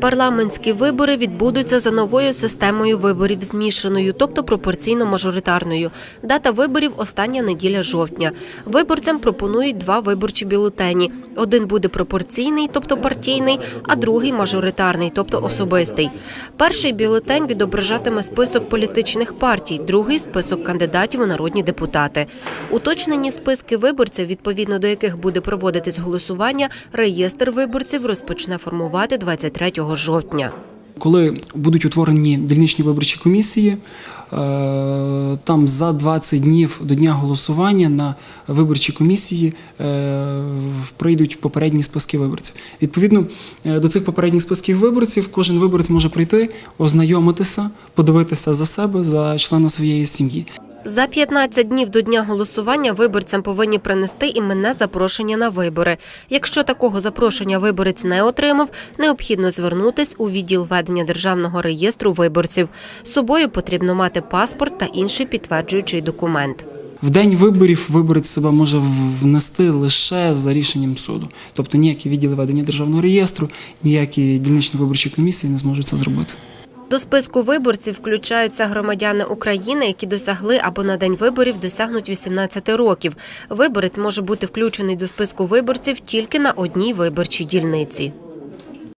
Парламентські вибори відбудуться за новою системою виборів змішаною, тобто пропорційно-мажоритарною. Дата виборів остання неділя жовтня. Виборцям пропонують два виборчі бюлетені. Один буде пропорційний, тобто партійний, а другий мажоритарний, тобто особистий. Перший бюлетень відображатиме список політичних партій, другий список кандидатів у народні депутати. Уточнені списки виборців, відповідно до яких буде проводитись голосування, реєстр виборців розпочне формувати 23 жовтня. Коли будуть утворені дільничні виборчі комісії, е, там за 20 днів до дня голосування на виборчі комісії е, прийдуть попередні списки виборців. Відповідно е, до цих попередніх списків виборців, кожен виборець може прийти, ознайомитися, подивитися за себе, за члена своєї сім'ї. За 15 днів до дня голосування виборцям повинні принести іменне запрошення на вибори. Якщо такого запрошення виборець не отримав, необхідно звернутись у відділ ведення державного реєстру виборців. З собою потрібно мати паспорт та інший підтверджуючий документ. В день виборів виборець себе може внести лише за рішенням суду. Тобто ніякі відділи ведення державного реєстру, ніякі дільничні виборчі комісії не зможуть це зробити. До списку виборців включаються громадяни України, які досягли або на день виборів досягнуть 18 років. Виборець може бути включений до списку виборців тільки на одній виборчій дільниці.